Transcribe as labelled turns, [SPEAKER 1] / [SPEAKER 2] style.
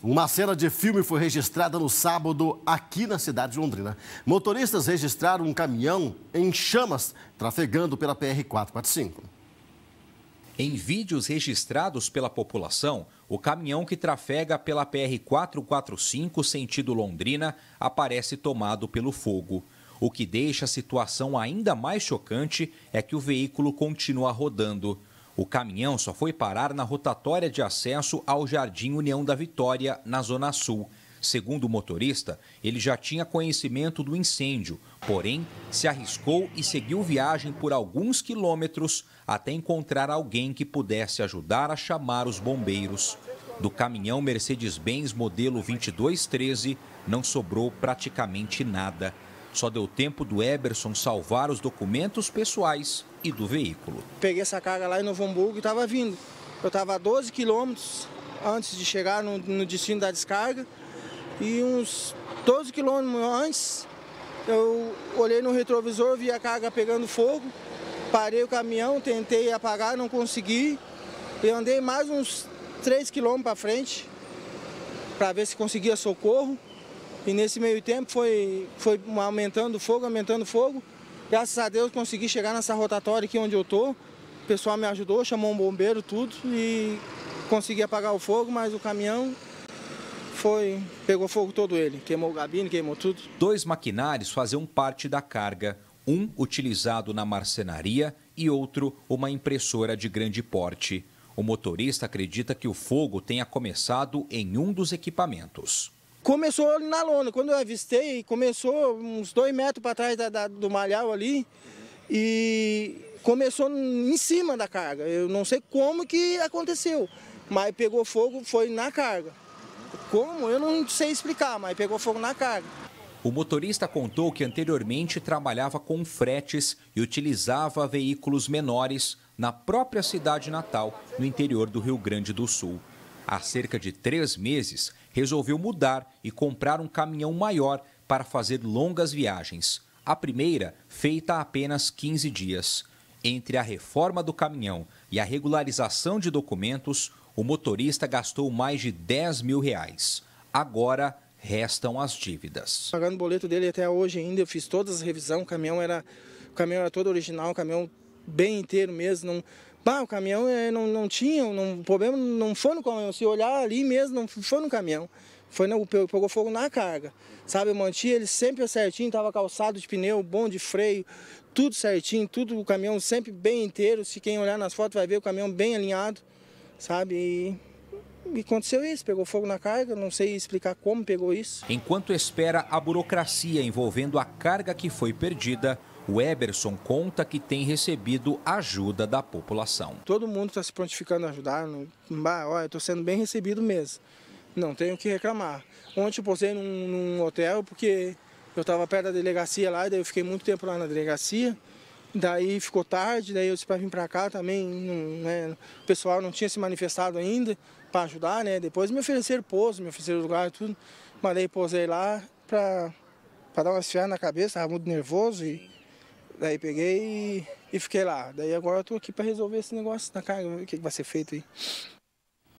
[SPEAKER 1] Uma cena de filme foi registrada no sábado aqui na cidade de Londrina. Motoristas registraram um caminhão em chamas trafegando pela PR-445.
[SPEAKER 2] Em vídeos registrados pela população, o caminhão que trafega pela PR-445 sentido Londrina aparece tomado pelo fogo. O que deixa a situação ainda mais chocante é que o veículo continua rodando. O caminhão só foi parar na rotatória de acesso ao Jardim União da Vitória, na Zona Sul. Segundo o motorista, ele já tinha conhecimento do incêndio, porém se arriscou e seguiu viagem por alguns quilômetros até encontrar alguém que pudesse ajudar a chamar os bombeiros. Do caminhão Mercedes-Benz modelo 2213 não sobrou praticamente nada. Só deu tempo do Eberson salvar os documentos pessoais e do veículo.
[SPEAKER 3] Peguei essa carga lá em Novo Hamburgo e estava vindo. Eu estava a 12 quilômetros antes de chegar no, no, destino da descarga e uns 12 quilômetros antes eu olhei no retrovisor, vi a carga pegando fogo, parei o caminhão, tentei apagar, não consegui. Eu andei mais uns 3 quilômetros para frente para ver se conseguia socorro. E nesse meio tempo foi, foi aumentando o fogo, aumentando o fogo. Graças a Deus consegui chegar nessa rotatória aqui onde eu tô. O pessoal me ajudou, chamou um bombeiro, tudo, e consegui apagar o fogo, mas o caminhão foi pegou fogo todo ele, queimou o gabine, queimou tudo.
[SPEAKER 2] Dois maquinários faziam parte da carga, um utilizado na marcenaria e outro uma impressora de grande porte. O motorista acredita que o fogo tenha começado em um dos equipamentos.
[SPEAKER 3] Começou na lona, quando eu avistei, começou uns dois metros para trás da, da, do malhau ali e começou em cima da carga. Eu não sei como que aconteceu, mas pegou fogo, foi na carga. Como? Eu não sei explicar, mas pegou fogo na carga.
[SPEAKER 2] O motorista contou que anteriormente trabalhava com fretes e utilizava veículos menores na própria cidade natal, no interior do Rio Grande do Sul. Há cerca de três meses, resolveu mudar e comprar um caminhão maior para fazer longas viagens. A primeira, feita há apenas 15 dias. Entre a reforma do caminhão e a regularização de documentos, o motorista gastou mais de 10 mil reais. Agora restam as dívidas.
[SPEAKER 3] Pagando o boleto dele até hoje ainda, eu fiz todas as revisões, o caminhão era, o caminhão era todo original, o caminhão bem inteiro mesmo, não, Bah, o caminhão é, não, não tinha, não, o problema não foi no caminhão, se olhar ali mesmo, não foi no caminhão. Foi no, pegou fogo na carga, sabe? Eu mantinha ele sempre certinho, estava calçado de pneu, bom de freio, tudo certinho, tudo o caminhão sempre bem inteiro. Se quem olhar nas fotos vai ver o caminhão bem alinhado, sabe? E, e aconteceu isso, pegou fogo na carga, não sei explicar como pegou isso.
[SPEAKER 2] Enquanto espera a burocracia envolvendo a carga que foi perdida, o Eberson conta que tem recebido ajuda da população.
[SPEAKER 3] Todo mundo está se prontificando a ajudar. Não, olha, estou sendo bem recebido mesmo. Não tenho o que reclamar. Ontem eu posei num, num hotel porque eu estava perto da delegacia lá, daí eu fiquei muito tempo lá na delegacia. Daí ficou tarde, daí eu disse para vir para cá também, não, né, o pessoal não tinha se manifestado ainda para ajudar, né? Depois me ofereceram pouso, me ofereceram lugar e tudo. Mas daí posei lá para dar uma esfriada na cabeça, estava muito nervoso e Daí peguei e, e fiquei lá. Daí agora eu tô aqui para resolver esse negócio da carga, o que, que vai ser feito aí.